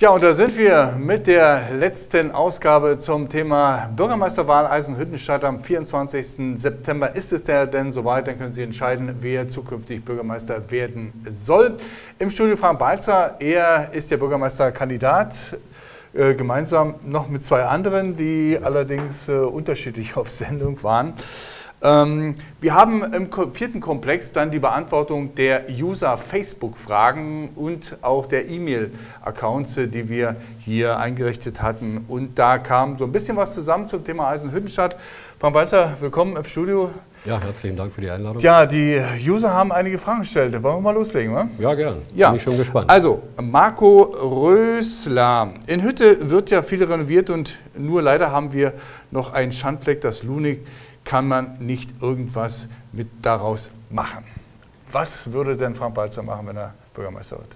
Ja, und da sind wir mit der letzten Ausgabe zum Thema Bürgermeisterwahl Eisenhüttenstadt am 24. September. Ist es denn soweit? Dann können Sie entscheiden, wer zukünftig Bürgermeister werden soll. Im Studio Frank Balzer, er ist der Bürgermeisterkandidat, äh, gemeinsam noch mit zwei anderen, die allerdings äh, unterschiedlich auf Sendung waren. Ähm, wir haben im vierten Komplex dann die Beantwortung der User-Facebook-Fragen und auch der E-Mail-Accounts, die wir hier eingerichtet hatten. Und da kam so ein bisschen was zusammen zum Thema Eisenhüttenstadt. Frau Walter, willkommen im Studio. Ja, herzlichen Dank für die Einladung. Ja, die User haben einige Fragen gestellt. Wollen wir mal loslegen, oder? Ja, gern. Ja. Bin ich schon gespannt. Also, Marco Rösler. In Hütte wird ja viel renoviert und nur leider haben wir noch einen Schandfleck, das Lunig kann man nicht irgendwas mit daraus machen. Was würde denn Frank Balzer machen, wenn er Bürgermeister wird?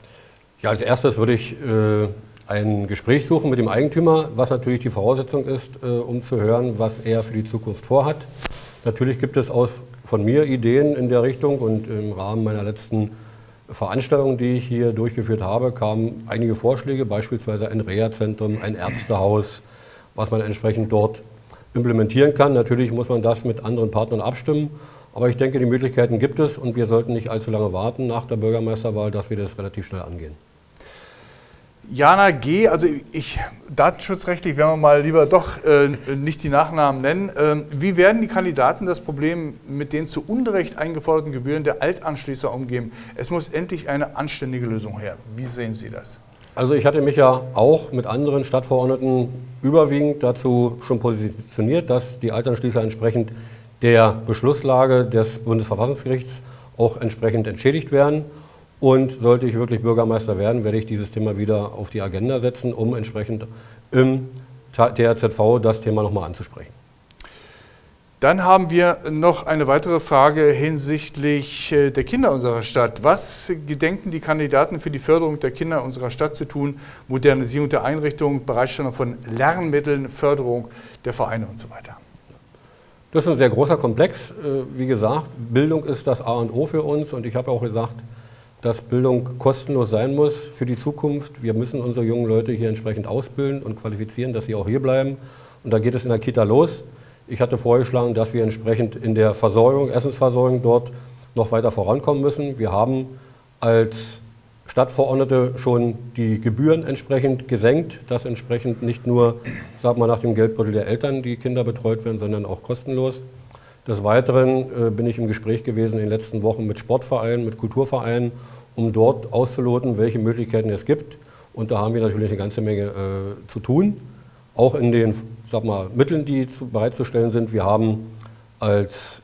Ja, als erstes würde ich äh, ein Gespräch suchen mit dem Eigentümer, was natürlich die Voraussetzung ist, äh, um zu hören, was er für die Zukunft vorhat. Natürlich gibt es auch von mir Ideen in der Richtung und im Rahmen meiner letzten Veranstaltung, die ich hier durchgeführt habe, kamen einige Vorschläge, beispielsweise ein Reha-Zentrum, ein Ärztehaus, was man entsprechend dort implementieren kann. Natürlich muss man das mit anderen Partnern abstimmen. Aber ich denke, die Möglichkeiten gibt es und wir sollten nicht allzu lange warten nach der Bürgermeisterwahl, dass wir das relativ schnell angehen. Jana G., also ich, datenschutzrechtlich werden wir mal lieber doch äh, nicht die Nachnamen nennen. Ähm, wie werden die Kandidaten das Problem mit den zu Unrecht eingeforderten Gebühren der Altanschließer umgehen? Es muss endlich eine anständige Lösung her. Wie sehen Sie das? Also ich hatte mich ja auch mit anderen Stadtverordneten überwiegend dazu schon positioniert, dass die Alternschließer entsprechend der Beschlusslage des Bundesverfassungsgerichts auch entsprechend entschädigt werden. Und sollte ich wirklich Bürgermeister werden, werde ich dieses Thema wieder auf die Agenda setzen, um entsprechend im THZV das Thema nochmal anzusprechen. Dann haben wir noch eine weitere Frage hinsichtlich äh, der Kinder unserer Stadt. Was gedenken die Kandidaten für die Förderung der Kinder unserer Stadt zu tun? Modernisierung der Einrichtungen, Bereitstellung von Lernmitteln, Förderung der Vereine und so weiter. Das ist ein sehr großer Komplex. Äh, wie gesagt, Bildung ist das A und O für uns und ich habe auch gesagt, dass Bildung kostenlos sein muss für die Zukunft. Wir müssen unsere jungen Leute hier entsprechend ausbilden und qualifizieren, dass sie auch hier bleiben. Und da geht es in der Kita los. Ich hatte vorgeschlagen, dass wir entsprechend in der Versorgung, Essensversorgung dort noch weiter vorankommen müssen. Wir haben als Stadtverordnete schon die Gebühren entsprechend gesenkt, dass entsprechend nicht nur, sag mal, nach dem Geldbeutel der Eltern die Kinder betreut werden, sondern auch kostenlos. Des Weiteren äh, bin ich im Gespräch gewesen in den letzten Wochen mit Sportvereinen, mit Kulturvereinen, um dort auszuloten, welche Möglichkeiten es gibt. Und da haben wir natürlich eine ganze Menge äh, zu tun auch in den sag mal, Mitteln, die zu, bereitzustellen sind. Wir haben als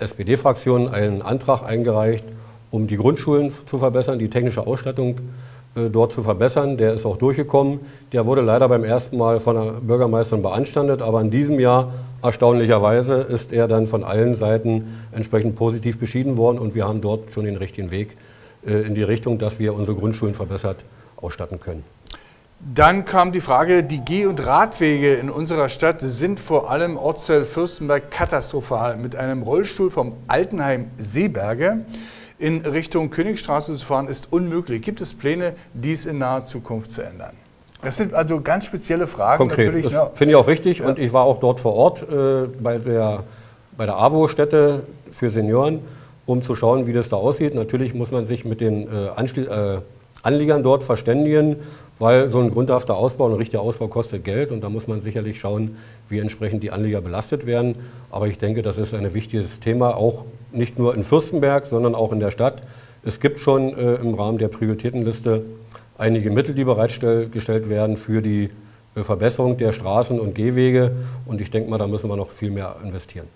SPD-Fraktion einen Antrag eingereicht, um die Grundschulen zu verbessern, die technische Ausstattung äh, dort zu verbessern. Der ist auch durchgekommen. Der wurde leider beim ersten Mal von der Bürgermeisterin beanstandet, aber in diesem Jahr erstaunlicherweise ist er dann von allen Seiten entsprechend positiv beschieden worden und wir haben dort schon den richtigen Weg äh, in die Richtung, dass wir unsere Grundschulen verbessert ausstatten können. Dann kam die Frage, die Geh- und Radwege in unserer Stadt sind vor allem Ortsteil Fürstenberg katastrophal. Mit einem Rollstuhl vom Altenheim Seeberge in Richtung Königstraße zu fahren ist unmöglich. Gibt es Pläne, dies in naher Zukunft zu ändern? Das sind also ganz spezielle Fragen. Konkret, das ne? finde ich auch richtig ja. und ich war auch dort vor Ort äh, bei der, bei der AWO-Stätte für Senioren, um zu schauen, wie das da aussieht. Natürlich muss man sich mit den äh, äh, Anliegern dort verständigen weil so ein grundhafter Ausbau, ein richtiger Ausbau kostet Geld und da muss man sicherlich schauen, wie entsprechend die Anlieger belastet werden. Aber ich denke, das ist ein wichtiges Thema, auch nicht nur in Fürstenberg, sondern auch in der Stadt. Es gibt schon äh, im Rahmen der Prioritätenliste einige Mittel, die bereitgestellt werden für die äh, Verbesserung der Straßen und Gehwege und ich denke mal, da müssen wir noch viel mehr investieren.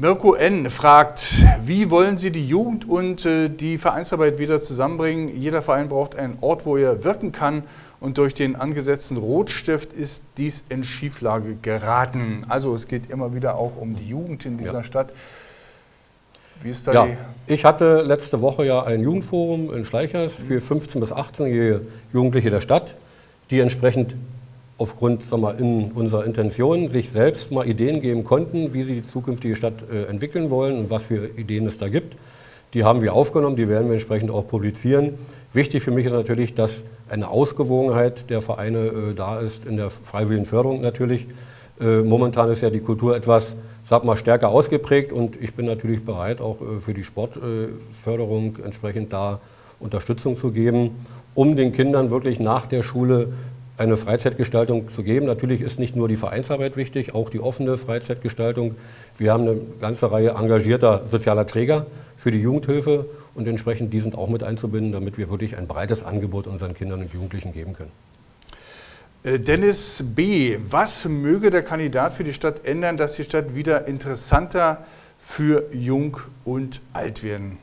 Mirko N. fragt, wie wollen Sie die Jugend und äh, die Vereinsarbeit wieder zusammenbringen? Jeder Verein braucht einen Ort, wo er wirken kann und durch den angesetzten Rotstift ist dies in Schieflage geraten. Also es geht immer wieder auch um die Jugend in dieser ja. Stadt. Wie ist da ja, die? Ich hatte letzte Woche ja ein Jugendforum in Schleichers für 15- bis 18-jährige Jugendliche der Stadt, die entsprechend aufgrund mal, in unserer Intention sich selbst mal Ideen geben konnten, wie sie die zukünftige Stadt äh, entwickeln wollen und was für Ideen es da gibt. Die haben wir aufgenommen, die werden wir entsprechend auch publizieren. Wichtig für mich ist natürlich, dass eine Ausgewogenheit der Vereine äh, da ist, in der freiwilligen Förderung natürlich. Äh, momentan ist ja die Kultur etwas, sag mal, stärker ausgeprägt und ich bin natürlich bereit, auch äh, für die Sportförderung entsprechend da Unterstützung zu geben, um den Kindern wirklich nach der Schule eine Freizeitgestaltung zu geben. Natürlich ist nicht nur die Vereinsarbeit wichtig, auch die offene Freizeitgestaltung. Wir haben eine ganze Reihe engagierter sozialer Träger für die Jugendhilfe und entsprechend die sind auch mit einzubinden, damit wir wirklich ein breites Angebot unseren Kindern und Jugendlichen geben können. Äh, Dennis B., was möge der Kandidat für die Stadt ändern, dass die Stadt wieder interessanter für Jung und Alt werden?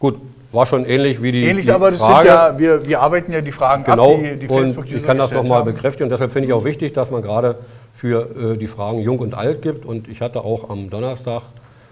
Gut, war schon ähnlich wie die Ähnlich, die aber das Frage. sind ja, wir, wir arbeiten ja die Fragen genau, ab, die, die und ich kann das nochmal bekräftigen. Und deshalb finde ich auch wichtig, dass man gerade für äh, die Fragen Jung und Alt gibt. Und ich hatte auch am Donnerstag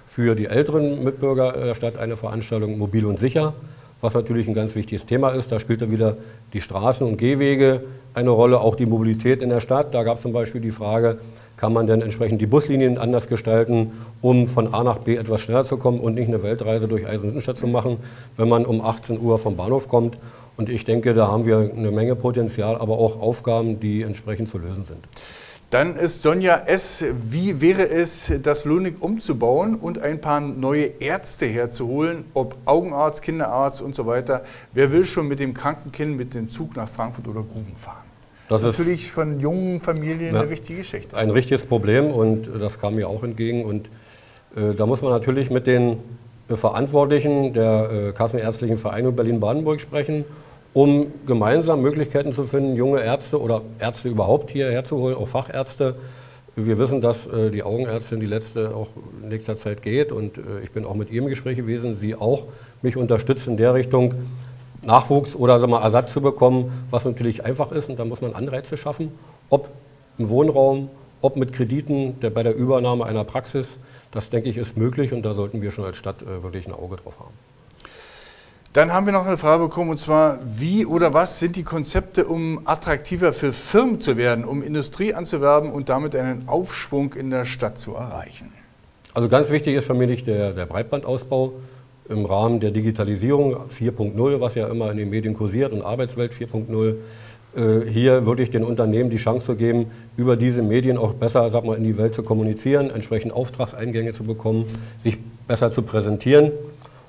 für die älteren Mitbürger der Stadt eine Veranstaltung Mobil und Sicher, was natürlich ein ganz wichtiges Thema ist. Da spielt wieder die Straßen- und Gehwege eine Rolle, auch die Mobilität in der Stadt. Da gab es zum Beispiel die Frage, kann man denn entsprechend die Buslinien anders gestalten, um von A nach B etwas schneller zu kommen und nicht eine Weltreise durch Eisenhüttenstadt zu machen, wenn man um 18 Uhr vom Bahnhof kommt. Und ich denke, da haben wir eine Menge Potenzial, aber auch Aufgaben, die entsprechend zu lösen sind. Dann ist Sonja S., wie wäre es, das Lunig umzubauen und ein paar neue Ärzte herzuholen, ob Augenarzt, Kinderarzt und so weiter. Wer will schon mit dem kranken Kind mit dem Zug nach Frankfurt oder Gruben fahren? Das ist natürlich von jungen Familien ja, eine wichtige Geschichte. Ein richtiges Problem und das kam mir auch entgegen. Und äh, da muss man natürlich mit den Verantwortlichen der äh, Kassenärztlichen Vereinigung Berlin-Brandenburg sprechen, um gemeinsam Möglichkeiten zu finden, junge Ärzte oder Ärzte überhaupt hierher zu holen, auch Fachärzte. Wir wissen, dass äh, die Augenärztin die letzte auch in nächster Zeit geht und äh, ich bin auch mit ihr im Gespräch gewesen, sie auch mich unterstützt in der Richtung, Nachwuchs oder sagen wir, Ersatz zu bekommen, was natürlich einfach ist. Und da muss man Anreize schaffen, ob im Wohnraum, ob mit Krediten der, bei der Übernahme einer Praxis. Das, denke ich, ist möglich und da sollten wir schon als Stadt äh, wirklich ein Auge drauf haben. Dann haben wir noch eine Frage bekommen, und zwar, wie oder was sind die Konzepte, um attraktiver für Firmen zu werden, um Industrie anzuwerben und damit einen Aufschwung in der Stadt zu erreichen? Also ganz wichtig ist für mich der, der Breitbandausbau im Rahmen der Digitalisierung 4.0, was ja immer in den Medien kursiert, und Arbeitswelt 4.0, äh, hier wirklich den Unternehmen die Chance geben, über diese Medien auch besser sag mal, in die Welt zu kommunizieren, entsprechend Auftragseingänge zu bekommen, sich besser zu präsentieren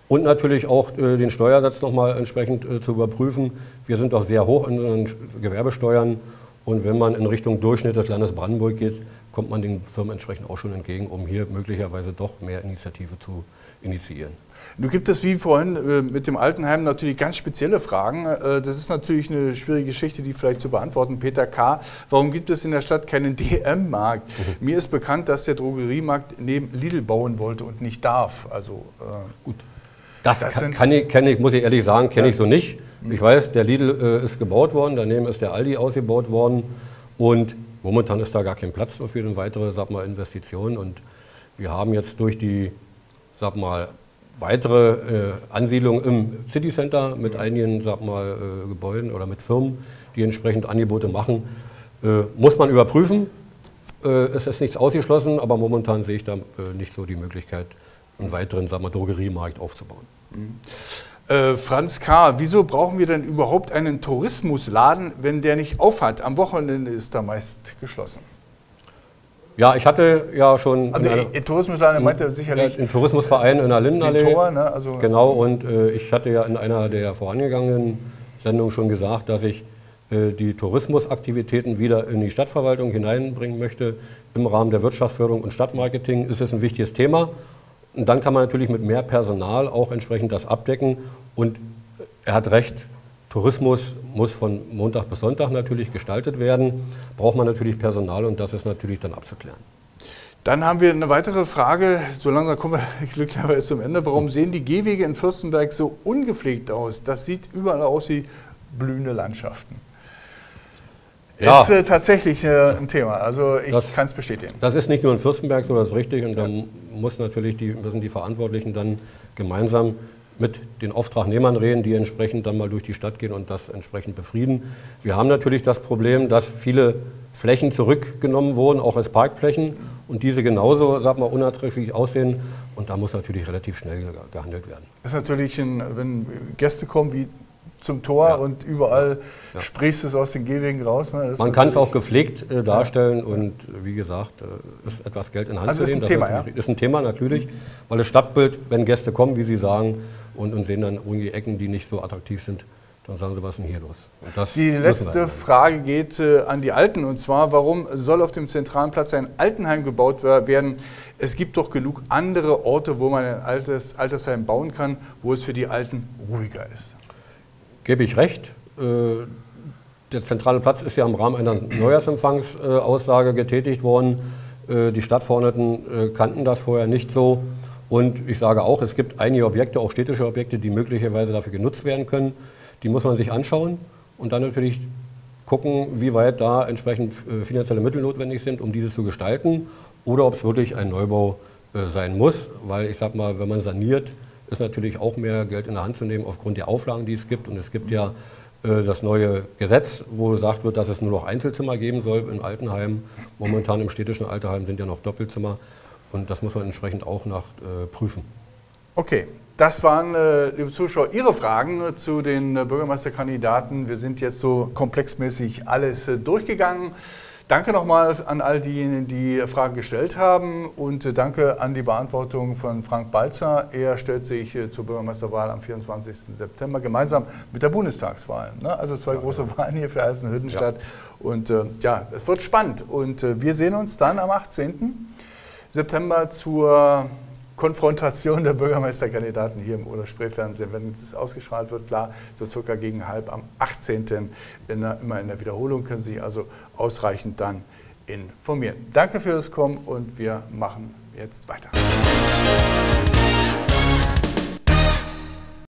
und natürlich auch äh, den Steuersatz nochmal entsprechend äh, zu überprüfen. Wir sind doch sehr hoch in unseren Gewerbesteuern und wenn man in Richtung Durchschnitt des Landes Brandenburg geht, kommt man den Firmen entsprechend auch schon entgegen, um hier möglicherweise doch mehr Initiative zu initiieren. Nun gibt es wie vorhin äh, mit dem Altenheim natürlich ganz spezielle Fragen. Äh, das ist natürlich eine schwierige Geschichte, die vielleicht zu beantworten. Peter K., warum gibt es in der Stadt keinen DM-Markt? Mhm. Mir ist bekannt, dass der Drogeriemarkt neben Lidl bauen wollte und nicht darf. Also äh, gut. Das, das kann, kann, ich, kann, ich, muss ich ehrlich sagen, kenne ja. ich so nicht. Ich weiß, der Lidl äh, ist gebaut worden, daneben ist der Aldi ausgebaut worden und momentan ist da gar kein Platz für eine weitere sag mal, Investition. Und wir haben jetzt durch die sag mal, weitere äh, Ansiedlung im City Center mit einigen sag mal, äh, Gebäuden oder mit Firmen, die entsprechend Angebote machen. Äh, muss man überprüfen. Äh, es ist nichts ausgeschlossen, aber momentan sehe ich da äh, nicht so die Möglichkeit, einen weiteren sag mal, Drogeriemarkt aufzubauen. Mhm. Äh, Franz K., wieso brauchen wir denn überhaupt einen Tourismusladen, wenn der nicht aufhat? Am Wochenende ist er meist geschlossen. Ja, ich hatte ja schon. Also in Tourismusladen meinte sicherlich. Ja, Im Tourismusverein in der Lindenallee. Tor, ne? also genau, und äh, ich hatte ja in einer der vorangegangenen Sendungen schon gesagt, dass ich äh, die Tourismusaktivitäten wieder in die Stadtverwaltung hineinbringen möchte. Im Rahmen der Wirtschaftsförderung und Stadtmarketing ist es ein wichtiges Thema. Und dann kann man natürlich mit mehr Personal auch entsprechend das abdecken. Und er hat recht, Tourismus muss von Montag bis Sonntag natürlich gestaltet werden. Braucht man natürlich Personal und das ist natürlich dann abzuklären. Dann haben wir eine weitere Frage, so langsam kommen wir glücklicherweise zum Ende. Warum sehen die Gehwege in Fürstenberg so ungepflegt aus? Das sieht überall aus wie blühende Landschaften. Ja. Ist äh, tatsächlich äh, ein Thema. Also ich kann es bestätigen. Das ist nicht nur in Fürstenberg so, das ist richtig. Und dann muss natürlich die, müssen die Verantwortlichen dann gemeinsam mit den Auftragnehmern reden, die entsprechend dann mal durch die Stadt gehen und das entsprechend befrieden. Wir haben natürlich das Problem, dass viele Flächen zurückgenommen wurden, auch als Parkflächen, und diese genauso, sag mal, unerträglich aussehen. Und da muss natürlich relativ schnell gehandelt werden. Das ist natürlich, ein, wenn Gäste kommen wie zum Tor ja. und überall ja. sprichst es aus den Gehwegen raus. Ne? Man kann es auch gepflegt äh, darstellen und wie gesagt, äh, ist etwas Geld in Hand also zu nehmen. Ist ein Thema, ja? Ist ein Thema natürlich, weil das Stadtbild, wenn Gäste kommen, wie Sie sagen, und, und sehen dann irgendwie Ecken, die nicht so attraktiv sind, dann sagen sie, was ist denn hier los? die letzte Frage geht äh, an die Alten und zwar, warum soll auf dem zentralen Platz ein Altenheim gebaut werden? Es gibt doch genug andere Orte, wo man ein altes Altersheim bauen kann, wo es für die Alten ruhiger ist. Gebe ich recht. Äh, der zentrale Platz ist ja im Rahmen einer Neujahrsempfangsaussage getätigt worden. Äh, die Stadtverordneten äh, kannten das vorher nicht so. Und ich sage auch, es gibt einige Objekte, auch städtische Objekte, die möglicherweise dafür genutzt werden können. Die muss man sich anschauen und dann natürlich gucken, wie weit da entsprechend finanzielle Mittel notwendig sind, um dieses zu gestalten oder ob es wirklich ein Neubau sein muss. Weil ich sage mal, wenn man saniert, ist natürlich auch mehr Geld in der Hand zu nehmen aufgrund der Auflagen, die es gibt. Und es gibt ja äh, das neue Gesetz, wo gesagt wird, dass es nur noch Einzelzimmer geben soll in Altenheimen. Momentan im städtischen Alterheim sind ja noch Doppelzimmer. Und das muss man entsprechend auch nachprüfen. Äh, okay, das waren, äh, liebe Zuschauer, Ihre Fragen zu den äh, Bürgermeisterkandidaten. Wir sind jetzt so komplexmäßig alles äh, durchgegangen. Danke nochmal an all diejenigen, die Fragen gestellt haben und danke an die Beantwortung von Frank Balzer. Er stellt sich äh, zur Bürgermeisterwahl am 24. September gemeinsam mit der Bundestagswahl. Ne? Also zwei ja, große ja. Wahlen hier für Eisenhüttenstadt. Ja. Und äh, ja, es wird spannend. Und äh, wir sehen uns dann am 18. September zur Konfrontation der Bürgermeisterkandidaten hier im Oder-Spree-Fernsehen. Wenn es ausgestrahlt wird, klar, so circa gegen halb am 18. In der, immer in der Wiederholung können Sie sich also ausreichend dann informieren. Danke fürs Kommen und wir machen jetzt weiter.